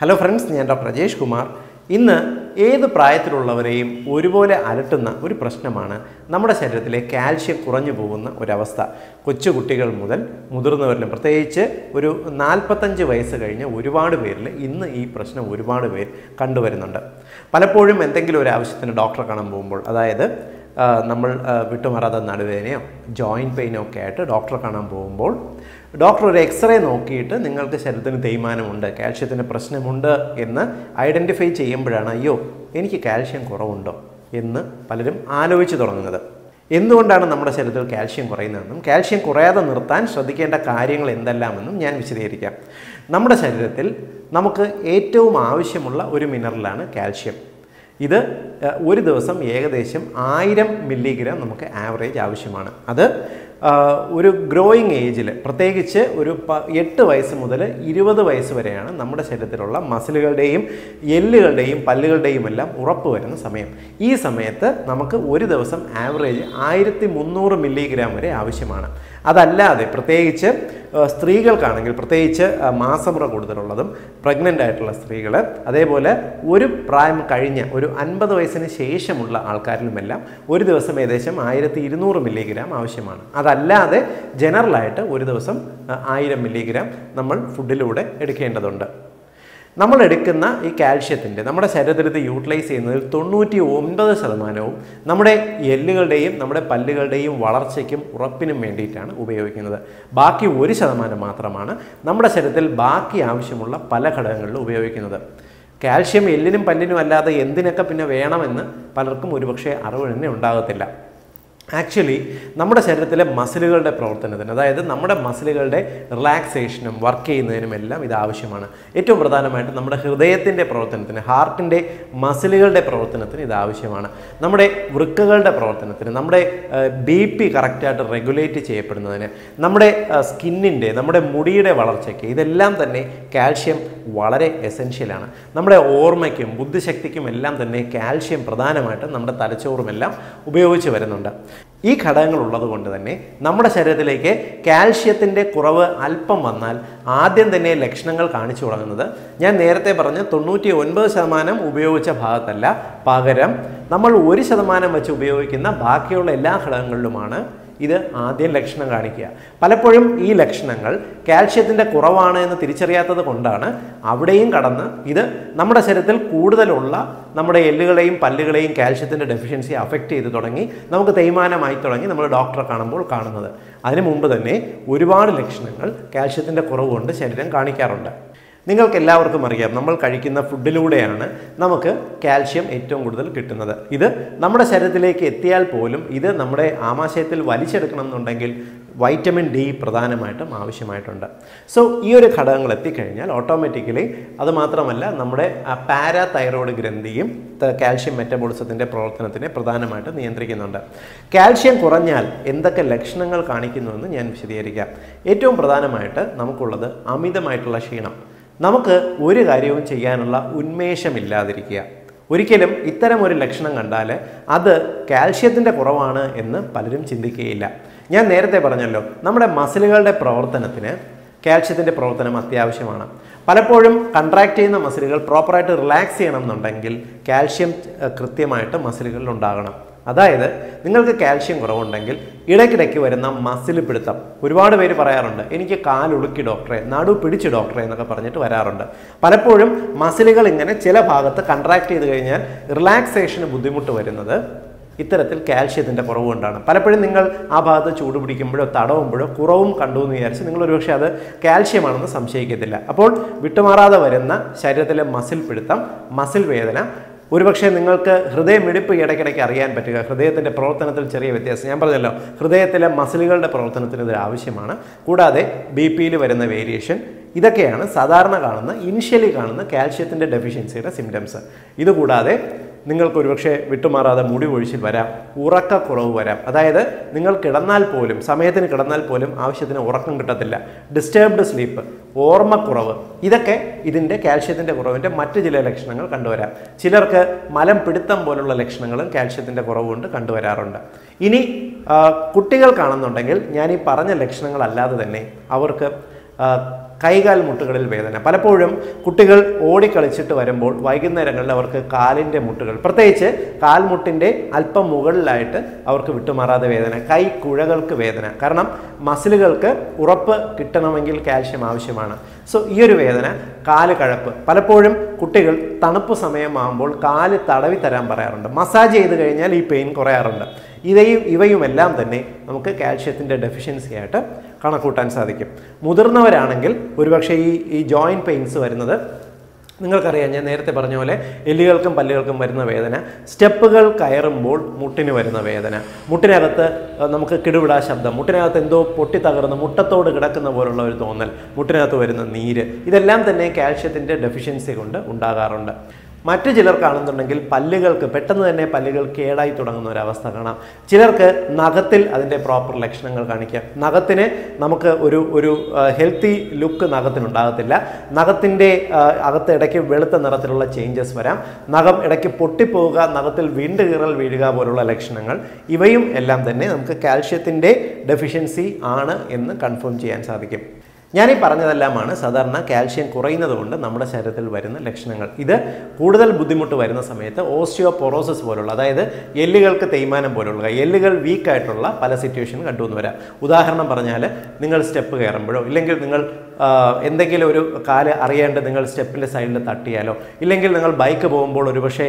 Hello friends ഞാൻ doctor Rajesh Kumar. ഇന്ന് ഏത് പ്രായത്തിലുള്ളവരെയും ഒരുപോലെ അലട്ടുന്ന ഒരു പ്രശ്നമാണ് നമ്മുടെ ശരീരത്തിലെ കാൽഷ്യം കുറഞ്ഞു പോകുന്ന ഒരവസ്ഥ. കൊച്ചു കുട്ടികൾ മുതൽ മുതിർന്നവരിലും പ്രത്യേകിച്ച് ഒരു നാൽപ്പത്തഞ്ച് വയസ്സ് കഴിഞ്ഞ് ഒരുപാട് പേരിൽ ഇന്ന് ഈ പ്രശ്നം ഒരുപാട് പേർ കണ്ടുവരുന്നുണ്ട്. പലപ്പോഴും എന്തെങ്കിലും ഒരു ആവശ്യത്തിന് ഡോക്ടറെ കാണാൻ പോകുമ്പോൾ അതായത് നമ്മൾ വിട്ടുമാറാത്ത നടുവേദനയോ ജോയിന്റ് പെയിനോ ഒക്കെ ആയിട്ട് ഡോക്ടറെ കാണാൻ പോകുമ്പോൾ ഡോക്ടർ ഒരു എക്സ്റേ നോക്കിയിട്ട് നിങ്ങൾക്ക് ശരീരത്തിന് തേയ്മാനമുണ്ട് കാൽഷ്യത്തിന് പ്രശ്നമുണ്ട് എന്ന് ഐഡന്റിഫൈ ചെയ്യുമ്പോഴാണ് അയ്യോ എനിക്ക് കാൽഷ്യം കുറവുണ്ടോ? എന്ന് പലരും ആലോചിച്ച് തുടങ്ങുന്നത്. എന്തുകൊണ്ടാണ് നമ്മുടെ ശരീരത്തിൽ കാൽഷ്യം കുറയുന്നതെന്നും കാൽഷ്യം കുറയാതെ നിർത്താൻ ശ്രദ്ധിക്കേണ്ട കാര്യങ്ങൾ എന്തെല്ലാമെന്നും ഞാൻ വിശദീകരിക്കാം. നമ്മുടെ ശരീരത്തിൽ നമുക്ക് ഏറ്റവും ആവശ്യമുള്ള ഒരു മിനറലാണ് കാൽഷ്യം. ഇത് ഒരു ദിവസം ഏകദേശം ആയിരം മില്ലിഗ്രാം നമുക്ക് ആവറേജ് ആവശ്യമാണ്. അത് ഒരു ഗ്രോയിങ് ഏജിൽ പ്രത്യേകിച്ച് ഒരു പ എട്ട് വയസ്സ് മുതൽ ഇരുപത് വയസ്സ് വരെയാണ് നമ്മുടെ ശരീരത്തിലുള്ള മസിലുകളുടെയും എല്ലുകളുടെയും പല്ലുകളുടെയും എല്ലാം ഉറപ്പ് വരുന്ന സമയം. ഈ സമയത്ത് നമുക്ക് ഒരു ദിവസം ആവറേജ് ആയിരത്തി മില്ലിഗ്രാം വരെ ആവശ്യമാണ്. അതല്ലാതെ പ്രത്യേകിച്ച് സ്ത്രീകൾക്കാണെങ്കിൽ പ്രത്യേകിച്ച് മാസമുറ കൂടുതലുള്ളതും പ്രഗ്നന്റ് ആയിട്ടുള്ള സ്ത്രീകൾ അതേപോലെ ഒരു പ്രായം കഴിഞ്ഞ ഒരു അൻപത് വയസ്സിന് ശേഷമുള്ള ആൾക്കാരിലുമെല്ലാം ഒരു ദിവസം ഏകദേശം ആയിരത്തി ഇരുന്നൂറ് മില്ലിഗ്രാം ആവശ്യമാണ്. അതല്ലാതെ ജനറലായിട്ട് ഒരു ദിവസം ആയിരം മില്ലിഗ്രാം നമ്മൾ ഫുഡിലൂടെ എടുക്കേണ്ടതുണ്ട്. നമ്മൾ എടുക്കുന്ന ഈ കാൽഷ്യത്തിന്റെ നമ്മുടെ ശരീരത്തിൽ യൂട്ടിലൈസ് ചെയ്യുന്നതിൽ തൊണ്ണൂറ്റി ഒൻപത് ശതമാനവും നമ്മുടെ എല്ലുകളുടെയും നമ്മുടെ പല്ലുകളുടെയും വളർച്ചയ്ക്കും ഉറപ്പിനും വേണ്ടിയിട്ടാണ് ഉപയോഗിക്കുന്നത്. ബാക്കി ഒരു ശതമാനം മാത്രമാണ് നമ്മുടെ ശരീരത്തിൽ ബാക്കി ആവശ്യമുള്ള പല ഘടകങ്ങളിലും ഉപയോഗിക്കുന്നത്. കാൽഷ്യം എല്ലിനും പല്ലിനും അല്ലാതെ എന്തിനൊക്കെ പിന്നെ വേണമെന്ന് പലർക്കും ഒരുപക്ഷെ അറിവ് തന്നെ ഉണ്ടാകത്തില്ല. ആക്ച്വലി നമ്മുടെ ശരീരത്തിലെ മസിലുകളുടെ പ്രവർത്തനത്തിന് അതായത് നമ്മുടെ മസിലുകളുടെ റിലാക്സേഷനും വർക്ക് ചെയ്യുന്നതിനും എല്ലാം ഇത് ആവശ്യമാണ്. ഏറ്റവും പ്രധാനമായിട്ട് നമ്മുടെ ഹൃദയത്തിന്റെ പ്രവർത്തനത്തിന് ഹാർട്ടിന്റെ മസിലുകളുടെ പ്രവർത്തനത്തിന് ഇത് ആവശ്യമാണ്. നമ്മുടെ വൃക്കകളുടെ പ്രവർത്തനത്തിന് നമ്മുടെ ബി പി കറക്റ്റായിട്ട് റെഗുലേറ്റ് ചെയ്യപ്പെടുന്നതിന് നമ്മുടെ സ്കിന്നിന്റെ നമ്മുടെ മുടിയുടെ വളർച്ചയ്ക്ക് ഇതെല്ലാം തന്നെ കാൽഷ്യം വളരെ എസെൻഷ്യലാണ് നമ്മുടെ ഓർമ്മയ്ക്കും ബുദ്ധിശക്തിക്കും എല്ലാം തന്നെ കാൽഷ്യം പ്രധാനമായിട്ടും നമ്മുടെ തലച്ചോറുമെല്ലാം ഉപയോഗിച്ച് വരുന്നുണ്ട്. ഈ ഘടകങ്ങൾ ഉള്ളത് കൊണ്ട് തന്നെ നമ്മുടെ ശരീരത്തിലേക്ക് കാൽഷ്യത്തിന്റെ കുറവ് അല്പം വന്നാൽ ആദ്യം തന്നെ ലക്ഷണങ്ങൾ കാണിച്ചു തുടങ്ങുന്നത്. ഞാൻ നേരത്തെ പറഞ്ഞ തൊണ്ണൂറ്റി ഒൻപത് ശതമാനം ഉപയോഗിച്ച ഭാഗത്തല്ല പകരം നമ്മൾ ഒരു ശതമാനം വെച്ച് ഉപയോഗിക്കുന്ന ബാക്കിയുള്ള എല്ലാ ഘടകങ്ങളിലുമാണ് ഇത് ആദ്യം ലക്ഷണം കാണിക്കുക. പലപ്പോഴും ഈ ലക്ഷണങ്ങൾ കാൽഷ്യത്തിന്റെ കുറവാണ് എന്ന് തിരിച്ചറിയാത്തത് കൊണ്ടാണ് അവിടെയും കടന്ന് ഇത് നമ്മുടെ ശരീരത്തിൽ കൂടുതലുള്ള നമ്മുടെ എല്ലുകളെയും പല്ലുകളെയും കാൽഷ്യത്തിന്റെ ഡെഫിഷ്യൻസി അഫക്റ്റ് ചെയ്ത് തുടങ്ങി നമുക്ക് തേയ്മാനമായി തുടങ്ങി നമ്മൾ ഡോക്ടറെ കാണുമ്പോൾ കാണുന്നത്. അതിനു മുമ്പ് തന്നെ ഒരുപാട് ലക്ഷണങ്ങൾ കാൽഷ്യത്തിന്റെ കുറവ് കൊണ്ട് ശരീരം കാണിക്കാറുണ്ട്. നിങ്ങൾക്ക് എല്ലാവർക്കും അറിയാം നമ്മൾ കഴിക്കുന്ന ഫുഡിലൂടെയാണ് നമുക്ക് കാൽഷ്യം ഏറ്റവും കൂടുതൽ കിട്ടുന്നത്. ഇത് നമ്മുടെ ശരീരത്തിലേക്ക് എത്തിയാൽ പോലും ഇത് നമ്മുടെ ആമാശയത്തിൽ വലിച്ചെടുക്കണം എന്നുണ്ടെങ്കിൽ വൈറ്റമിൻ ഡി പ്രധാനമായിട്ടും ആവശ്യമായിട്ടുണ്ട്. സോ ഈ ഒരു ഘടകങ്ങൾ എത്തിക്കഴിഞ്ഞാൽ ഓട്ടോമാറ്റിക്കലി അത് മാത്രമല്ല നമ്മുടെ പാരാ തൈറോയ്ഡ് ഗ്രന്ഥിയും കാൽഷ്യം മെറ്റബോളിസത്തിന്റെ പ്രവർത്തനത്തിനെ പ്രധാനമായിട്ട് നിയന്ത്രിക്കുന്നുണ്ട്. കാൽഷ്യം കുറഞ്ഞാൽ എന്തൊക്കെ ലക്ഷണങ്ങൾ കാണിക്കുന്നുവെന്ന് ഞാൻ വിശദീകരിക്കാം. ഏറ്റവും പ്രധാനമായിട്ട് നമുക്കുള്ളത് അമിതമായിട്ടുള്ള ക്ഷീണം. നമുക്ക് ഒരു കാര്യവും ചെയ്യാനുള്ള ഉന്മേഷമില്ലാതിരിക്കുക. ഒരിക്കലും ഇത്തരം ഒരു ലക്ഷണം കണ്ടാൽ അത് കാൽഷ്യത്തിന്റെ കുറവാണ് എന്ന് പലരും ചിന്തിക്കുകയില്ല. ഞാൻ നേരത്തെ പറഞ്ഞല്ലോ നമ്മുടെ മസിലുകളുടെ പ്രവർത്തനത്തിന് കാൽഷ്യത്തിന്റെ പ്രവർത്തനം അത്യാവശ്യമാണ്. പലപ്പോഴും കൺട്രാക്ട് ചെയ്യുന്ന മസിലുകൾ പ്രോപ്പറായിട്ട് റിലാക്സ് ചെയ്യണം എന്നുണ്ടെങ്കിൽ കാൽഷ്യം കൃത്യമായിട്ട് മസിലുകളിൽ ഉണ്ടാകണം. അതായത് നിങ്ങൾക്ക് കാൽഷ്യം കുറവുണ്ടെങ്കിൽ ഇടയ്ക്കിടയ്ക്ക് വരുന്ന മസിൽ പിടുത്തം. ഒരുപാട് പേര് പറയാറുണ്ട് എനിക്ക് കാലുളുക്കി ഡോക്ടറെ നടു പിടിച്ച് ഡോക്ടറെ എന്നൊക്കെ പറഞ്ഞിട്ട് വരാറുണ്ട്. പലപ്പോഴും മസിലുകൾ ഇങ്ങനെ ചില ഭാഗത്ത് കൺട്രാക്ട് ചെയ്ത് കഴിഞ്ഞാൽ റിലാക്സേഷന് ബുദ്ധിമുട്ട് വരുന്നത് ഇത്തരത്തിൽ കാൽഷ്യത്തിന്റെ കുറവ് കൊണ്ടാണ് പലപ്പോഴും നിങ്ങൾ ആ ഭാഗത്ത് ചൂട് പിടിക്കുമ്പോഴോ തടവുമ്പോഴോ കുറവും കണ്ടു എന്ന് വിചാരിച്ച് നിങ്ങൾ ഒരുപക്ഷെ അത് കാൽഷ്യമാണെന്ന് സംശയിക്കത്തില്ല. അപ്പോൾ വിട്ടുമാറാതെ വരുന്ന ശരീരത്തിലെ മസിൽ പിടുത്തം മസിൽ വേദന ഒരുപക്ഷെ നിങ്ങൾക്ക് ഹൃദയമിടിപ്പ് ഇടയ്ക്കിടയ്ക്ക് അറിയാൻ പറ്റുക. ഹൃദയത്തിന്റെ പ്രവർത്തനത്തിൽ ചെറിയ വ്യത്യാസം. ഞാൻ പറഞ്ഞല്ലോ ഹൃദയത്തിലെ മസിലുകളുടെ പ്രവർത്തനത്തിന് ഇത് ആവശ്യമാണ്. കൂടാതെ ബി പിയിൽ വരുന്ന വേരിയേഷൻ ഇതൊക്കെയാണ് സാധാരണ കാണുന്ന ഇനിഷ്യലി കാണുന്ന കാൽഷ്യത്തിന്റെ ഡെഫിഷ്യൻസിയുടെ സിംറ്റംസ്. ഇതുകൂടാതെ നിങ്ങൾക്ക് ഒരുപക്ഷെ വിട്ടുമാറാതെ മുടി ഒഴിച്ചിൽ വരാം ഉറക്കക്കുറവ് വരാം. അതായത് നിങ്ങൾ കിടന്നാൽ പോലും സമയത്തിന് കിടന്നാൽ പോലും ആവശ്യത്തിന് ഉറക്കം കിട്ടത്തില്ല. ഡിസ്റ്റേബ്ഡ് സ്ലീപ്പ് ഓർമ്മക്കുറവ് ഇതൊക്കെ ഇതിന്റെ കാൽഷ്യത്തിന്റെ കുറവിന്റെ മറ്റ് ചില ലക്ഷണങ്ങൾ കണ്ടുവരാം. ചിലർക്ക് മലം പിടുത്തം പോലുള്ള ലക്ഷണങ്ങളും കാൽഷ്യത്തിന്റെ കുറവുകൊണ്ട് കണ്ടുവരാറുണ്ട്. ഇനി കുട്ടികൾ കുട്ടികൾക്കാണെന്നുണ്ടെങ്കിൽ ഞാൻ ഈ പറഞ്ഞ ലക്ഷണങ്ങളല്ലാതെ തന്നെ അവർക്ക് കൈകാൽ മുട്ടുകളിൽ വേദന. പലപ്പോഴും കുട്ടികൾ ഓടിക്കളിച്ചിട്ട് വരുമ്പോൾ വൈകുന്നേരങ്ങളിൽ അവർക്ക് കാലിന്റെ മുട്ടുകൾ. പ്രത്യേകിച്ച് കാൽമുട്ടിന്റെ അല്പം മുകളിലായിട്ട് അവർക്ക് വിട്ടുമാറാതെ വേദന കൈ കുഴകൾക്ക് വേദന. കാരണം മസിലുകൾക്ക് ഉറപ്പ് കിട്ടണമെങ്കിൽ കാൽഷ്യം ആവശ്യമാണ്. സോ ഈ ഒരു വേദന കാൽ കഴപ്പ്. പലപ്പോഴും കുട്ടികൾ തണുപ്പ് സമയമാകുമ്പോൾ കാൽ തടവി തരാൻ പറയാറുണ്ട്. മസാജ് ചെയ്ത് കഴിഞ്ഞാൽ ഈ പെയിൻ കുറയാറുണ്ട്. ഇവയും ഇവയുമെല്ലാം തന്നെ നമുക്ക് കാൽഷ്യത്തിന്റെ ഡെഫിഷ്യൻസി ആയിട്ട് കണക്കൂട്ടാൻ സാധിക്കും. മുതിർന്നവരാണെങ്കിൽ ഒരുപക്ഷെ ഈ ഈ ജോയിന്റ് പെയിൻസ് വരുന്നത് നിങ്ങൾക്കറിയാം ഞാൻ നേരത്തെ പറഞ്ഞ പോലെ എല്ലുകൾക്കും പല്ലുകൾക്കും വരുന്ന വേദന സ്റ്റെപ്പുകൾ കയറുമ്പോൾ മുട്ടിന് വരുന്ന വേദന മുട്ടിനകത്ത് നമുക്ക് കിടുവിടാ ശബ്ദം മുട്ടിനകത്ത് എന്തോ പൊട്ടി തകർന്ന് മുട്ടത്തോട് കിടക്കുന്ന പോലുള്ള ഒരു തോന്നൽ മുട്ടിനകത്ത് വരുന്ന നീര് ഇതെല്ലാം തന്നെ കാൽഷ്യത്തിന്റെ ഡെഫിഷ്യൻസി കൊണ്ട് ഉണ്ടാകാറുണ്ട്. മറ്റു ചിലർക്കാണെന്നുണ്ടെങ്കിൽ പല്ലുകൾക്ക് പെട്ടെന്ന് തന്നെ പല്ലുകൾ കേടായി തുടങ്ങുന്ന ഒരവസ്ഥ കാണാം. ചിലർക്ക് നഖത്തിൽ അതിന്റെ പ്രോപ്പർ ലക്ഷണങ്ങൾ കാണിക്കാം. നഖത്തിന് നമുക്ക് ഒരു ഒരു ഹെൽത്തി ലുക്ക് നഖത്തിനുണ്ടാകത്തില്ല നഖത്തിന്റെ അകത്ത് ഇടയ്ക്ക് വെളുത്ത നിറത്തിലുള്ള ചേഞ്ചസ് വരാം. നഖം ഇടയ്ക്ക് പൊട്ടിപ്പോവുക നഖത്തിൽ വീണ്ട് കീറൽ വീഴുക പോലുള്ള ലക്ഷണങ്ങൾ. ഇവയും എല്ലാം തന്നെ നമുക്ക് കാൽഷ്യത്തിന്റെ ഡെഫിഷ്യൻസി ആണ് എന്ന് കൺഫേം ചെയ്യാൻ സാധിക്കും. ഈ പറഞ്ഞതെല്ലാമാണ് സാധാരണ കാൽഷ്യം കുറയുന്നതുകൊണ്ട് നമ്മുടെ ശരീരത്തിൽ വരുന്ന ലക്ഷണങ്ങൾ. ഇത് കൂടുതൽ ബുദ്ധിമുട്ട് വരുന്ന സമയത്ത് ഓസ്റ്റിയോപൊറോസിസ് പോലുള്ള അതായത് എല്ലുകൾക്ക് തേയ്മാനം പോലുള്ള എല്ലുകൾ വീക്കായിട്ടുള്ള പല സിറ്റുവേഷൻ കണ്ടുവന്ന് വരാം ഉദാഹരണം പറഞ്ഞാൽ നിങ്ങൾ സ്റ്റെപ്പ് കയറുമ്പോഴോ ഇല്ലെങ്കിൽ നിങ്ങൾ എന്തെങ്കിലും ഒരു കാൽ അറിയാണ്ട് നിങ്ങൾ സ്റ്റെപ്പിന്റെ സൈഡിൽ തട്ടിയാലോ ഇല്ലെങ്കിൽ നിങ്ങൾ ബൈക്ക് പോകുമ്പോൾ ഒരുപക്ഷെ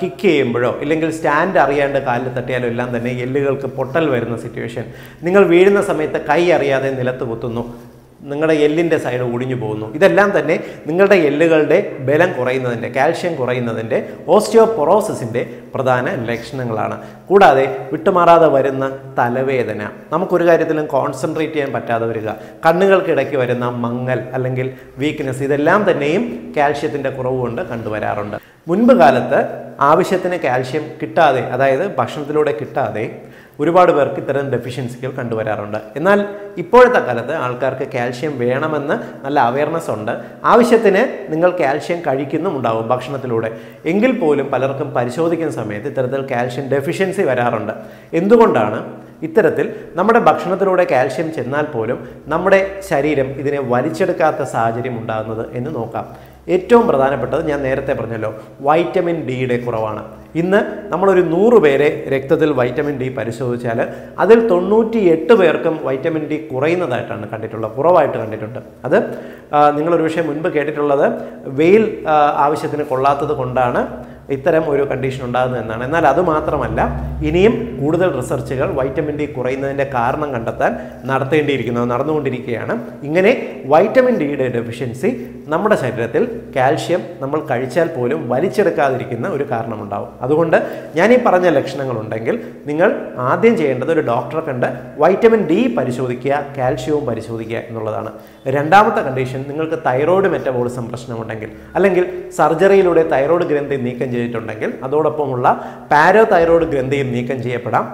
കിക്ക് ചെയ്യുമ്പോഴോ ഇല്ലെങ്കിൽ സ്റ്റാൻഡ് അറിയാണ്ട് കാലിൽ തട്ടിയാലോ എല്ലാം തന്നെ എല്ലുകൾക്ക് പൊട്ടൽ വരുന്ന സിറ്റുവേഷൻ നിങ്ങൾ വീഴുന്ന സമയത്ത് കൈ അറിയാതെ നിലത്ത് കുത്തുന്നു. നിങ്ങളുടെ എല്ലിന്റെ സൈഡ് ഒടിഞ്ഞു പോകുന്നു. ഇതെല്ലാം തന്നെ നിങ്ങളുടെ എല്ലുകളുടെ ബലം കുറയുന്നതിന്റെ കാൽഷ്യം കുറയുന്നതിന്റെ ഓസ്റ്റിയോപൊറോസിന്റെ പ്രധാന ലക്ഷണങ്ങളാണ്. കൂടാതെ വിട്ടുമാറാതെ വരുന്ന തലവേദന. നമുക്കൊരു കാര്യത്തിലും കോൺസെൻട്രേറ്റ് ചെയ്യാൻ പറ്റാതെ വരിക. കണ്ണുകൾക്കിടയ്ക്ക് വരുന്ന മങ്ങൽ അല്ലെങ്കിൽ വീക്ക്നെസ് ഇതെല്ലാം തന്നെയും കാൽഷ്യത്തിന്റെ കുറവ് കൊണ്ട് കണ്ടുവരാറുണ്ട്. മുൻപ് കാലത്ത് ആവശ്യത്തിന് കാൽഷ്യം കിട്ടാതെ അതായത് ഭക്ഷണത്തിലൂടെ കിട്ടാതെ ഒരുപാട് പേർക്ക് ഇത്തരം ഡെഫിഷ്യൻസികൾ കണ്ടുവരാറുണ്ട്. എന്നാൽ ഇപ്പോഴത്തെ കാലത്ത് ആൾക്കാർക്ക് കാൽഷ്യം വേണമെന്ന് നല്ല അവയർനെസ് ഉണ്ട്. ആവശ്യത്തിന് നിങ്ങൾ കാൽഷ്യം കഴിക്കുന്നുമുണ്ടാവും ഭക്ഷണത്തിലൂടെ. എങ്കിൽ പോലും പലർക്കും പരിശോധിക്കുന്ന സമയത്ത് ഇത്തരത്തിൽ കാൽഷ്യം ഡെഫിഷ്യൻസി വരാറുണ്ട്. എന്തുകൊണ്ടാണ്? ഇത്തരത്തിൽ നമ്മുടെ ഭക്ഷണത്തിലൂടെ കാൽഷ്യം ചെന്നാൽ പോലും നമ്മുടെ ശരീരം ഇതിനെ വലിച്ചെടുക്കാത്ത സാഹചര്യം ഉണ്ടാകുന്നത് എന്ന് നോക്കാം. ഏറ്റവും പ്രധാനപ്പെട്ടത് ഞാൻ നേരത്തെ പറഞ്ഞല്ലോ വൈറ്റമിൻ ഡിയുടെ കുറവാണ്. ഇന്ന് നമ്മളൊരു നൂറ് പേരെ രക്തത്തിൽ വൈറ്റമിൻ ഡി പരിശോധിച്ചാൽ അതിൽ തൊണ്ണൂറ്റി എട്ട് പേർക്കും വൈറ്റമിൻ ഡി കുറയുന്നതായിട്ടാണ് കണ്ടിട്ടുള്ളത് കുറവായിട്ട് കണ്ടിട്ടുണ്ട്. അത് നിങ്ങളൊരു വിഷയം മുൻപ് കേട്ടിട്ടുള്ളത് വെയിൽ ആവശ്യത്തിന് കൊള്ളാത്തത് കൊണ്ടാണ് ഇത്തരം ഒരു കണ്ടീഷൻ ഉണ്ടാകുന്നത് എന്നാണ്. എന്നാൽ അത് മാത്രമല്ല ഇനിയും കൂടുതൽ റിസർച്ചുകൾ വൈറ്റമിൻ ഡി കുറയുന്നതിന്റെ കാരണം കണ്ടെത്താൻ നടത്തേണ്ടിയിരിക്കുന്നത് നടന്നുകൊണ്ടിരിക്കുകയാണ്. ഇങ്ങനെ വൈറ്റമിൻ ഡിയുടെ ഡെഫിഷ്യൻസി നമ്മുടെ ശരീരത്തിൽ കാൽഷ്യം നമ്മൾ കഴിച്ചാൽ പോലും വലിച്ചെടുക്കാതിരിക്കുന്ന ഒരു കാരണമുണ്ടാവും. അതുകൊണ്ട് ഞാൻ ഈ പറഞ്ഞ ലക്ഷണങ്ങളുണ്ടെങ്കിൽ നിങ്ങൾ ആദ്യം ചെയ്യേണ്ടത് ഒരു ഡോക്ടറെ കണ്ട് വൈറ്റമിൻ ഡി പരിശോധിക്കുക കാൽഷ്യവും പരിശോധിക്കുക എന്നുള്ളതാണ്. രണ്ടാമത്തെ കണ്ടീഷൻ നിങ്ങൾക്ക് തൈറോയ്ഡ് മെറ്റബോളിസം പ്രശ്നമുണ്ടെങ്കിൽ അല്ലെങ്കിൽ സർജറിയിലൂടെ തൈറോയ്ഡ് ഗ്രന്ഥി നീക്കം ചെയ്തിട്ടുണ്ടെങ്കിൽ അതോടൊപ്പമുള്ള പാരോ തൈറോയ്ഡ് ഗ്രന്ഥിയും നീക്കം ചെയ്യപ്പെടാം.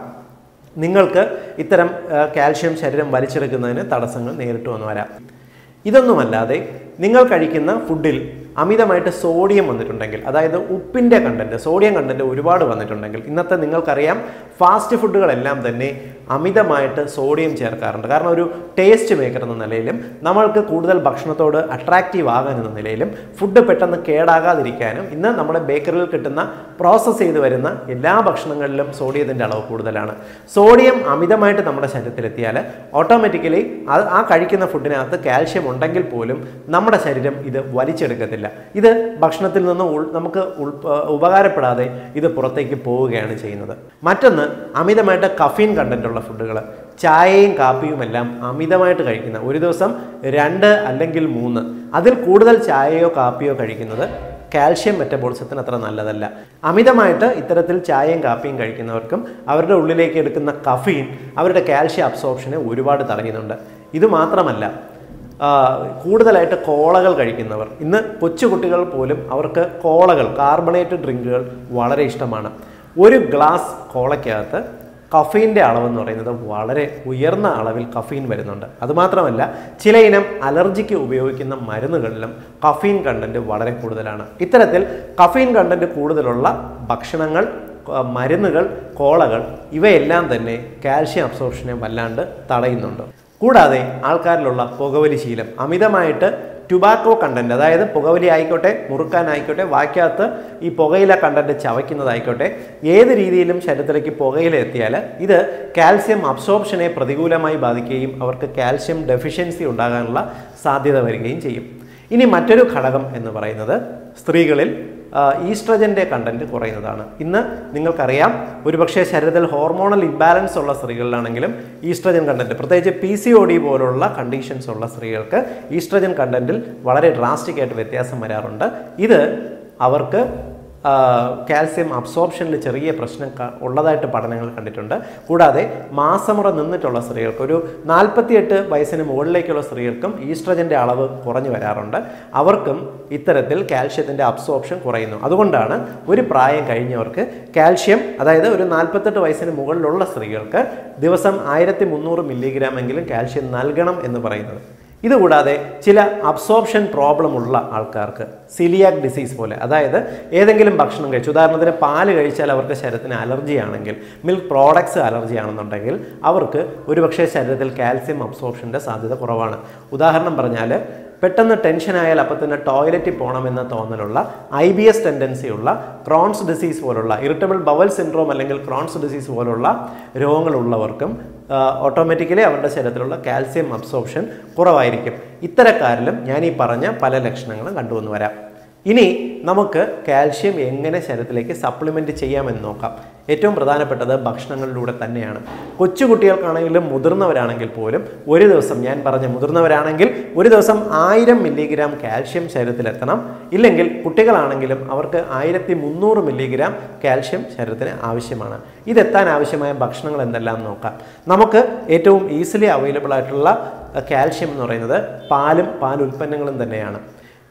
നിങ്ങൾക്ക് ഇത്തരം കാൽഷ്യം ശരീരം വലിച്ചെടുക്കുന്നതിന് തടസ്സങ്ങൾ നേരിട്ട് വന്നു വരാം. ഇതൊന്നുമല്ലാതെ നിങ്ങൾ കഴിക്കുന്ന ഫുഡിൽ അമിതമായിട്ട് സോഡിയം വന്നിട്ടുണ്ടെങ്കിൽ അതായത് ഉപ്പിന്റെ കണ്ടന്റ് സോഡിയം കണ്ടന്റ് ഒരുപാട് വന്നിട്ടുണ്ടെങ്കിൽ ഇന്നത്തെ നിങ്ങൾക്കറിയാം ഫാസ്റ്റ് ഫുഡുകളെല്ലാം തന്നെ അമിതമായിട്ട് സോഡിയം ചേർക്കാറുണ്ട്. കാരണം ഒരു ടേസ്റ്റ് മേക്കർ എന്ന നിലയിലും നമ്മൾക്ക് കൂടുതൽ ഭക്ഷണത്തോട് അട്രാക്റ്റീവ് ആകാൻ എന്ന നിലയിലും ഫുഡ് പെട്ടെന്ന് കേടാകാതിരിക്കാനും ഇന്ന് നമ്മുടെ ബേക്കറിയിൽ കിട്ടുന്ന പ്രോസസ്സ് ചെയ്ത് വരുന്ന എല്ലാ ഭക്ഷണങ്ങളിലും സോഡിയത്തിന്റെ അളവ് കൂടുതലാണ്. സോഡിയം അമിതമായിട്ട് നമ്മുടെ ശരീരത്തിലെത്തിയാൽ ഓട്ടോമാറ്റിക്കലി ആ കഴിക്കുന്ന ഫുഡിനകത്ത് കാൽഷ്യം ഉണ്ടെങ്കിൽ പോലും നമ്മുടെ ശരീരം ഇത് വലിച്ചെടുക്കത്തില്ല. ഇത് ഭക്ഷണത്തിൽ നിന്ന് നമുക്ക് ഉപകാരപ്പെടാതെ ഇത് പുറത്തേക്ക് പോവുകയാണ് ചെയ്യുന്നത്. മറ്റൊന്ന് അമിതമായിട്ട് കഫീൻ കണ്ടന്റ് ഉള്ള ഫുഡുകൾ ചായയും കാപ്പിയും എല്ലാം അമിതമായിട്ട് കഴിക്കുന്ന ഒരു ദിവസം രണ്ട് അല്ലെങ്കിൽ മൂന്ന്. അതിൽ കൂടുതൽ ചായയോ കാപ്പിയോ കഴിക്കുന്നത് കാൽഷ്യം മെറ്റബോളിസത്തിന് അത്ര നല്ലതല്ല. അമിതമായിട്ട് ഇത്തരത്തിൽ ചായയും കാപ്പിയും കഴിക്കുന്നവർക്കും അവരുടെ ഉള്ളിലേക്ക് എടുക്കുന്ന കഫീൻ അവരുടെ കാൽഷ്യം അബ്സോർപ്ഷനെ ഒരുപാട് തടയുന്നുണ്ട്. ഇത് മാത്രമല്ല കൂടുതലായിട്ട് കോളകൾ കഴിക്കുന്നവർ. ഇന്ന് കൊച്ചുകുട്ടികൾ പോലും അവർക്ക് കോളകൾ കാർബണേറ്റഡ് ഡ്രിങ്കുകൾ വളരെ ഇഷ്ടമാണ്. ഒരു ഗ്ലാസ് കോളയ്ക്കകത്ത് കഫീന്റെ അളവെന്ന് പറയുന്നത് വളരെ ഉയർന്ന അളവിൽ കഫീൻ വരുന്നുണ്ട്. അതുമാത്രമല്ല ചില ഇനം അലർജിക്ക് ഉപയോഗിക്കുന്ന മരുന്നുകളിലും കഫീൻ കണ്ടന്റ് വളരെ കൂടുതലാണ്. ഇത്തരത്തിൽ കഫീൻ കണ്ടന്റ് കൂടുതലുള്ള ഭക്ഷണങ്ങൾ മരുന്നുകൾ കോളകൾ ഇവയെല്ലാം തന്നെ കാൽഷ്യം അബ്സോർപ്ഷനെ വല്ലാണ്ട് തടയുന്നുണ്ട്. കൂടാതെ ആൾക്കാരിലുള്ള പുകവലി ശീലം അമിതമായിട്ട് ടുബാക്കോ കണ്ടന്റ് അതായത് പുകവലി ആയിക്കോട്ടെ മുറുക്കാനായിക്കോട്ടെ വാക്കകത്ത് ഈ പുകയില കണ്ടന്റ് ചവയ്ക്കുന്നതായിക്കോട്ടെ ഏത് രീതിയിലും ശരീരത്തിലേക്ക് പുകയില എത്തിയാൽ ഇത് കാൽസ്യം അബ്സോർപ്ഷനെ പ്രതികൂലമായി ബാധിക്കുകയും അവർക്ക് കാൽസ്യം ഡെഫിഷ്യൻസി ഉണ്ടാകാനുള്ള സാധ്യത വരികയും ചെയ്യും. ഇനി മറ്റൊരു ഘടകം എന്ന് പറയുന്നത് സ്ത്രീകളിൽ ഈസ്ട്രജന്റെ കണ്ടന്റ് കുറയുന്നതാണ്. ഇന്ന് നിങ്ങൾക്കറിയാം ഒരുപക്ഷെ ശരീരത്തിൽ ഹോർമോണൽ ഇംബാലൻസ് ഉള്ള സ്ത്രീകളിലാണെങ്കിലും ഈസ്ട്രജൻ കണ്ടന്റ് പ്രത്യേകിച്ച് പി സി ഒ ഡി പോലുള്ള കണ്ടീഷൻസ് ഉള്ള സ്ത്രീകൾക്ക് ഈസ്ട്രജൻ കണ്ടന്റിൽ വളരെ ഡ്രാസ്റ്റിക് ആയിട്ട് വ്യത്യാസം വരാറുണ്ട്. ഇത് അവർക്ക് കാൽസ്യം അബ്സോർപ്ഷനിൽ ചെറിയ പ്രശ്നം ഉള്ളതായിട്ട് പഠനങ്ങൾ കണ്ടിട്ടുണ്ട്. കൂടാതെ മാസമുറ നിന്നിട്ടുള്ള സ്ത്രീകൾക്ക് ഒരു നാൽപ്പത്തിയെട്ട് വയസ്സിന് മുകളിലേക്കുള്ള സ്ത്രീകൾക്കും ഈസ്ട്രജന്റെ അളവ് കുറഞ്ഞു വരാറുണ്ട്. അവർക്കും ഇത്തരത്തിൽ കാൽഷ്യത്തിന്റെ അബ്സോർപ്ഷൻ കുറയുന്നു. അതുകൊണ്ടാണ് ഒരു പ്രായം കഴിഞ്ഞവർക്ക് കാൽഷ്യം അതായത് ഒരു നാൽപ്പത്തെട്ട് വയസ്സിന് മുകളിലുള്ള സ്ത്രീകൾക്ക് ദിവസം ആയിരത്തി മുന്നൂറ് മില്ലിഗ്രാം എങ്കിലും കാൽഷ്യം നൽകണം എന്ന് പറയുന്നത്. ഇതുകൂടാതെ ചില അബ്സോർപ്ഷൻ പ്രോബ്ലം ഉള്ള ആൾക്കാർക്ക് സിലിയാക് ഡിസീസ് പോലെ അതായത് ഏതെങ്കിലും ഭക്ഷണം കഴിച്ചു ഉദാഹരണത്തിന് പാൽ കഴിച്ചാൽ അവർക്ക് ശരീരത്തിന് അലർജി ആണെങ്കിൽ മിൽക്ക് പ്രോഡക്ട്സ് അലർജി ആണെന്നുണ്ടെങ്കിൽ അവർക്ക് ഒരുപക്ഷെ ശരീരത്തിൽ കാൽസ്യം അബ്സോർപ്ഷന്റെ സാധ്യത കുറവാണ്. ഉദാഹരണം പറഞ്ഞാൽ പെട്ടെന്ന് ടെൻഷൻ ആയാൽ അപ്പം തന്നെ ടോയ്ലറ്റിൽ പോകണമെന്ന തോന്നലുള്ള ഐ ബി എസ് ടെൻഡൻസി ഉള്ള ക്രോൺസ് ഡിസീസ് പോലുള്ള ഇറിറ്റബിൾ ബവൽ സിൻഡ്രോം അല്ലെങ്കിൽ ക്രോൺസ് ഡിസീസ് പോലുള്ള രോഗങ്ങളുള്ളവർക്കും ഓട്ടോമാറ്റിക്കലി അവരുടെ ശരീരത്തിലുള്ള കാൽസ്യം അബ്സോർപ്ഷൻ കുറവായിരിക്കും. ഇത്തരക്കാരിലും ഞാൻ ഈ പറഞ്ഞ പല ലക്ഷണങ്ങളും കണ്ടുവന്നു വരാം. ഇനി നമുക്ക് കാൽഷ്യം എങ്ങനെ ശരീരത്തിലേക്ക് സപ്ലിമെന്റ് ചെയ്യാമെന്ന് നോക്കാം. ഏറ്റവും പ്രധാനപ്പെട്ടത് ഭക്ഷണങ്ങളിലൂടെ തന്നെയാണ്. കൊച്ചുകുട്ടികൾക്കാണെങ്കിലും മുതിർന്നവരാണെങ്കിൽ പോലും ഒരു ദിവസം ഞാൻ പറഞ്ഞ മുതിർന്നവരാണെങ്കിൽ ഒരു ദിവസം ആയിരം മില്ലിഗ്രാം കാൽഷ്യം ശരീരത്തിലെത്തണം. ഇല്ലെങ്കിൽ കുട്ടികളാണെങ്കിലും അവർക്ക് ആയിരത്തി മുന്നൂറ് മില്ലിഗ്രാം കാൽഷ്യം ശരീരത്തിന് ആവശ്യമാണ്. ഇതെത്താൻ ആവശ്യമായ ഭക്ഷണങ്ങൾ എന്തെല്ലാം നോക്കാം. നമുക്ക് ഏറ്റവും ഈസിലി അവൈലബിൾ ആയിട്ടുള്ള കാൽഷ്യം എന്ന് പറയുന്നത് പാലും പാൽ ഉൽപ്പന്നങ്ങളും തന്നെയാണ്.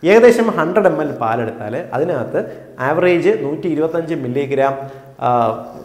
ഏകദേശം ഹൺഡ്രഡ് എം എൽ പാലെടുത്താൽ അതിനകത്ത് ആവറേജ് നൂറ്റി ഇരുപത്തഞ്ച് മില്ലിഗ്രാം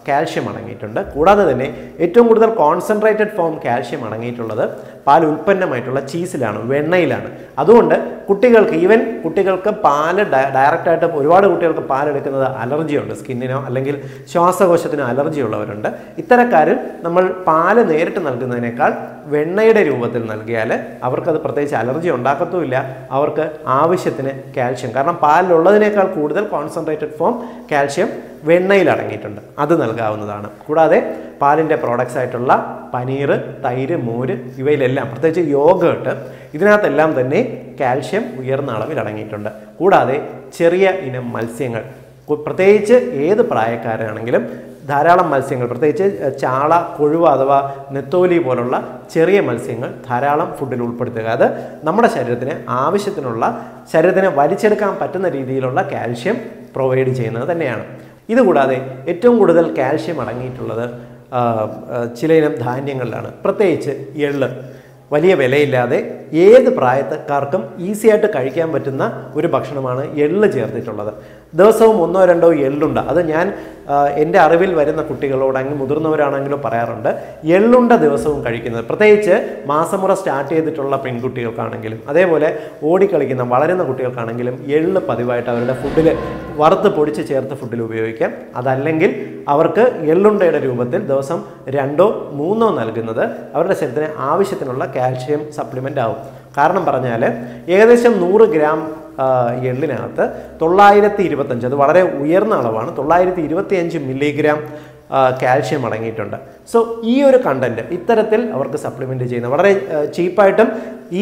കാൽഷ്യം അടങ്ങിയിട്ടുണ്ട്. കൂടാതെ തന്നെ ഏറ്റവും കൂടുതൽ കോൺസെൻട്രേറ്റഡ് ഫോം കാൽഷ്യം അടങ്ങിയിട്ടുള്ളത് പാൽ ഉൽപ്പന്നമായിട്ടുള്ള ചീസിലാണ് വെണ്ണയിലാണ്. അതുകൊണ്ട് കുട്ടികൾക്ക് ഈവൻ കുട്ടികൾക്ക് പാൽ ഡയറക്റ്റായിട്ട് ഒരുപാട് കുട്ടികൾക്ക് പാലെടുക്കുന്നത് അലർജിയുണ്ട് സ്കിന്നിനോ അല്ലെങ്കിൽ ശ്വാസകോശത്തിനോ അലർജി ഉള്ളവരുണ്ട്. ഇത്തരക്കാരിൽ നമ്മൾ പാൽ നേരിട്ട് നൽകുന്നതിനേക്കാൾ വെണ്ണയുടെ രൂപത്തിൽ നൽകിയാൽ അവർക്കത് പ്രത്യേകിച്ച് അലർജി ഉണ്ടാക്കത്തുമില്ല. അവർക്ക് ആവശ്യത്തിന് കാൽഷ്യം. കാരണം പാലിലുള്ളതിനേക്കാൾ കൂടുതൽ കോൺസെൻട്രേറ്റഡ് ഫോം കാൽഷ്യം വെണ്ണയിൽ അടങ്ങിയിട്ടുണ്ട്. അത് നൽകാവുന്നതാണ്. കൂടാതെ പാലിന്റെ പ്രോഡക്റ്റ്സ് ആയിട്ടുള്ള പനീർ തൈര് മോര് ഇവയിലെല്ലാം പ്രത്യേകിച്ച് യോഗേട്ട് ഇതിനകത്തെല്ലാം തന്നെ കാൽഷ്യം ഉയർന്ന അളവിൽ അടങ്ങിയിട്ടുണ്ട്. കൂടാതെ ചെറിയ ഇനം മത്സ്യങ്ങൾ. പ്രത്യേകിച്ച് ഏത് പ്രായക്കാരാണെങ്കിലും ധാരാളം മത്സ്യങ്ങൾ പ്രത്യേകിച്ച് ചാള കൊഴുവ അഥവാ നെത്തോലി പോലുള്ള ചെറിയ മത്സ്യങ്ങൾ ധാരാളം ഫുഡിൽ ഉൾപ്പെടുത്തുക. അത് നമ്മുടെ ശരീരത്തിന് ആവശ്യത്തിനുള്ള ശരീരത്തിന് വലിച്ചെടുക്കാൻ പറ്റുന്ന രീതിയിലുള്ള കാൽഷ്യം പ്രൊവൈഡ് ചെയ്യുന്നത് തന്നെയാണ്. ഇതുകൂടാതെ ഏറ്റവും കൂടുതൽ കാൽഷ്യം അടങ്ങിയിട്ടുള്ളത് ചിലയിനം ധാന്യങ്ങളിലാണ്. പ്രത്യേകിച്ച് എള്ള്. വലിയ വിലയില്ലാതെ ഏത് പ്രായത്തക്കാർക്കും ഈസി ആയിട്ട് കഴിക്കാൻ പറ്റുന്ന ഒരു ഭക്ഷണമാണ് എള്ള് ചേർത്തിട്ടുള്ളത്. ദിവസവും ഒന്നോ രണ്ടോ എള്ളുണ്ട. അത് ഞാൻ എന്റെ അറിവിൽ വരുന്ന കുട്ടികളോടെങ്കിൽ മുതിർന്നവരാണെങ്കിലും പറയാറുണ്ട്. എള്ളുണ്ട ദിവസവും കഴിക്കുന്നത്. പ്രത്യേകിച്ച് മാസമുറ സ്റ്റാർട്ട് ചെയ്തിട്ടുള്ള പെൺകുട്ടികൾക്കാണെങ്കിലും അതേപോലെ ഓടിക്കളിക്കുന്ന വളരുന്ന കുട്ടികൾക്കാണെങ്കിലും എള്ള് പതിവായിട്ട് അവരുടെ ഫുഡിൽ വറുത്ത് പൊടിച്ച് ചേർത്ത് ഫുഡിൽ ഉപയോഗിക്കാം. അതല്ലെങ്കിൽ അവർക്ക് എള്ളുണ്ടയുടെ രൂപത്തിൽ ദിവസം രണ്ടോ മൂന്നോ നൽകുന്നത് അവരുടെ ശരീരത്തിന് ആവശ്യത്തിനുള്ള കാൽഷ്യം സപ്ലിമെന്റ് ആവും. കാരണം പറഞ്ഞാൽ ഏകദേശം നൂറ് ഗ്രാം എള്ളിനകത്ത് തൊള്ളായിരത്തി ഇരുപത്തഞ്ച് അത് വളരെ ഉയർന്ന അളവാണ് തൊള്ളായിരത്തി ഇരുപത്തി അഞ്ച് മില്ലിഗ്രാം കാൽഷ്യം അടങ്ങിയിട്ടുണ്ട്. സോ ഈ ഒരു കണ്ടന്റ് ഇത്തരത്തിൽ അവർക്ക് സപ്ലിമെന്റ് ചെയ്യുന്നത് വളരെ ചീപ്പായിട്ടും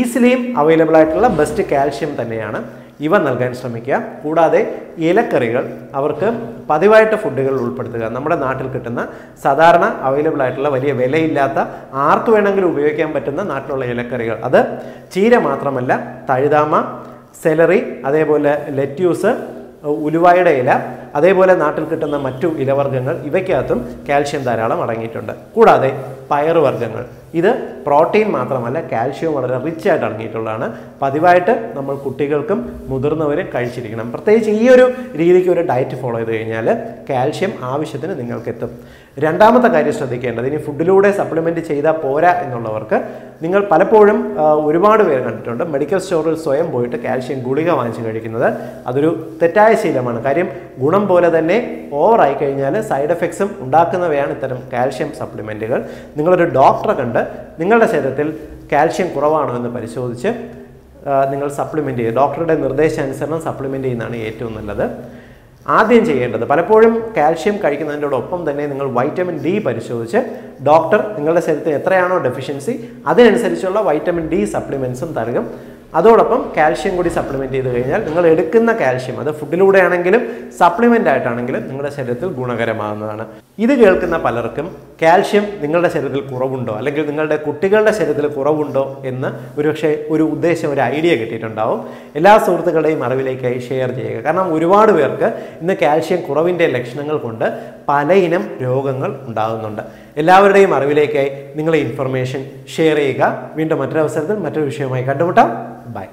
ഈസിലിയും അവൈലബിൾ ആയിട്ടുള്ള ബെസ്റ്റ് കാൽഷ്യം തന്നെയാണ് ഇവ നൽകാൻ ശ്രമിക്കുക. കൂടാതെ ഇലക്കറികൾ അവർക്ക് പതിവായിട്ട് ഫുഡുകൾ ഉൾപ്പെടുത്തുക. നമ്മുടെ നാട്ടിൽ കിട്ടുന്ന സാധാരണ അവൈലബിൾ ആയിട്ടുള്ള വലിയ വിലയില്ലാത്ത ആർക്ക് വേണമെങ്കിലും ഉപയോഗിക്കാൻ പറ്റുന്ന നാട്ടിലുള്ള ഇലക്കറികൾ. അത് ചീര മാത്രമല്ല തഴുതാമ സെലറി അതേപോലെ ലെറ്റ്യൂസ് ഉലുവായുടെ ഇല അതേപോലെ നാട്ടിൽ കിട്ടുന്ന മറ്റു ഇലവർഗങ്ങൾ ഇവയ്ക്കകത്തും കാൽഷ്യം ധാരാളം അടങ്ങിയിട്ടുണ്ട്. കൂടാതെ പയറുവർഗങ്ങൾ. ഇത് പ്രോട്ടീൻ മാത്രമല്ല കാൽഷ്യവും വളരെ റിച്ച് ആയിട്ട് അടങ്ങിയിട്ടുള്ളതാണ്. പതിവായിട്ട് നമ്മൾ കുട്ടികൾക്കും മുതിർന്നവരും കഴിച്ചിരിക്കണം. പ്രത്യേകിച്ച് ഈ ഒരു രീതിക്ക് ഒരു ഡയറ്റ് ഫോളോ ചെയ്ത് കഴിഞ്ഞാൽ കാൽഷ്യം ആവശ്യത്തിന് നിങ്ങൾക്ക് എത്തും രണ്ടാമത്തെ കാര്യം ശ്രദ്ധിക്കേണ്ടത് ഇനി ഫുഡിലൂടെ സപ്ലിമെന്റ് ചെയ്താൽ പോരാ എന്നുള്ളവർക്ക് നിങ്ങൾ പലപ്പോഴും ഒരുപാട് പേര് കണ്ടിട്ടുണ്ട് മെഡിക്കൽ സ്റ്റോറിൽ സ്വയം പോയിട്ട് കാൽഷ്യം ഗുളിക വാങ്ങിച്ച് കഴിക്കുന്നത് അതൊരു തെറ്റായ ശീലമാണ്. കാര്യം ഗുണം പോലെ തന്നെ ഓവറായി കഴിഞ്ഞാൽ സൈഡ് എഫക്ട്സും ഉണ്ടാക്കുന്നവയാണ് ഇത്തരം കാൽഷ്യം സപ്ലിമെന്റുകൾ നിങ്ങളൊരു ഡോക്ടറെ കണ്ട് നിങ്ങളുടെ ശരീരത്തിൽ കാൽഷ്യം കുറവാണോ എന്ന് പരിശോധിച്ച് നിങ്ങൾ സപ്ലിമെന്റ് ചെയ്യുക ഡോക്ടറുടെ നിർദ്ദേശാനുസരണം സപ്ലിമെന്റ് ചെയ്യുന്നതാണ് ഏറ്റവും നല്ലത്. ആദ്യം ചെയ്യേണ്ടത് പലപ്പോഴും കാൽഷ്യം കഴിക്കുന്നതിനോടൊപ്പം തന്നെ നിങ്ങൾ വൈറ്റമിൻ ഡി പരിശോധിച്ച് ഡോക്ടർ നിങ്ങളുടെ ശരീരത്തിൽ എത്രയാണോ ഡെഫിഷ്യൻസി അതിനനുസരിച്ചുള്ള വൈറ്റമിൻ ഡി സപ്ലിമെൻസും നൽകും അതോടൊപ്പം കാൽഷ്യം കൂടി സപ്ലിമെന്റ് ചെയ്ത് കഴിഞ്ഞാൽ നിങ്ങൾ എടുക്കുന്ന കാൽഷ്യം അത് ഫുഡിലൂടെ ആണെങ്കിലും സപ്ലിമെന്റ് ആയിട്ടാണെങ്കിലും നിങ്ങളുടെ ശരീരത്തിൽ ഗുണകരമാകുന്നതാണ്. ഇത് കേൾക്കുന്ന പലർക്കും കാൽഷ്യം നിങ്ങളുടെ ശരീരത്തിൽ കുറവുണ്ടോ? അല്ലെങ്കിൽ നിങ്ങളുടെ കുട്ടികളുടെ ശരീരത്തിൽ കുറവുണ്ടോ എന്ന് ഒരുപക്ഷെ ഒരു ഉദ്ദേശം ഒരു ഐഡിയ കിട്ടിയിട്ടുണ്ടാവും. എല്ലാ സുഹൃത്തുക്കളുടെയും അറിവിലേക്കായി ഷെയർ ചെയ്യുക. കാരണം ഒരുപാട് പേർക്ക് ഇന്ന് കാൽഷ്യം കുറവിന്റെ ലക്ഷണങ്ങൾ കൊണ്ട് പലയിനം രോഗങ്ങൾ ഉണ്ടാകുന്നുണ്ട്. എല്ലാവരുടെയും അറിവിലേക്കായി നിങ്ങളെ ഇൻഫർമേഷൻ ഷെയർ ചെയ്യുക. വീണ്ടും മറ്റൊരവസരത്തിൽ മറ്റൊരു വിഷയവുമായി കണ്ടുമുട്ടാം. ബൈ